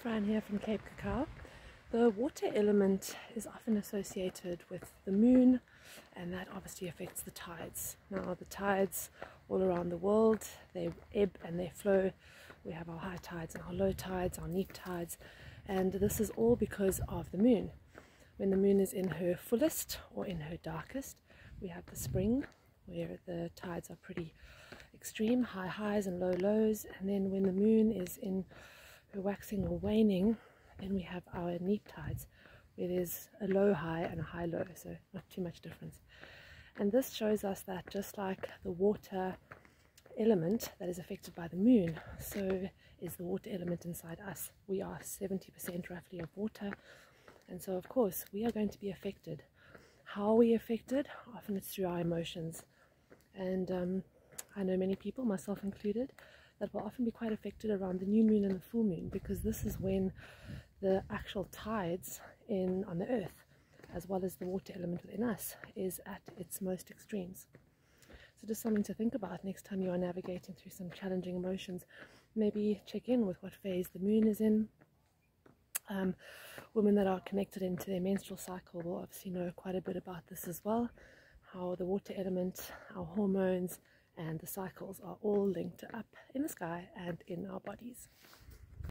Fran here from Cape Cacao. The water element is often associated with the moon and that obviously affects the tides. Now the tides all around the world, they ebb and they flow. We have our high tides and our low tides, our neap tides and this is all because of the moon. When the moon is in her fullest or in her darkest, we have the spring where the tides are pretty extreme, high highs and low lows and then when the moon is in waxing or waning, then we have our neap tides, where there's a low high and a high low, so not too much difference. And this shows us that just like the water element that is affected by the moon, so is the water element inside us. We are 70% roughly of water, and so of course we are going to be affected. How are we affected? Often it's through our emotions. And um, I know many people, myself included, that will often be quite affected around the new moon and the full moon because this is when the actual tides in on the earth as well as the water element within us is at its most extremes. So just something to think about next time you are navigating through some challenging emotions. Maybe check in with what phase the moon is in. Um, women that are connected into their menstrual cycle will obviously know quite a bit about this as well. How the water element our hormones and the cycles are all linked up in the sky and in our bodies.